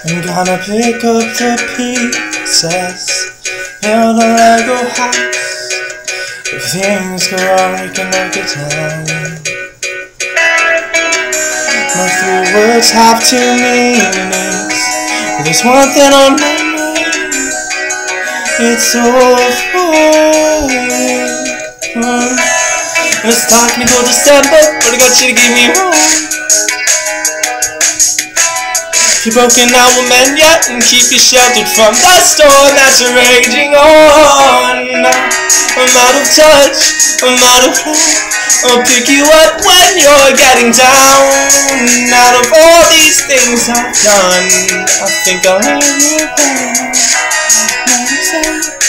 Time to pick up the pieces, build a Lego house. If things go wrong, we can knock it down. My three words have two meanings. But there's one thing on my mind. It's all for you. Mm. Let's talk me till December, but I got you to give me home. You're broken will mend yet and keep you sheltered from the storm that's raging on. I'm out of touch, I'm out of hope. I'll pick you up when you're getting down. Out of all these things I've done, I think I'll leave you alone.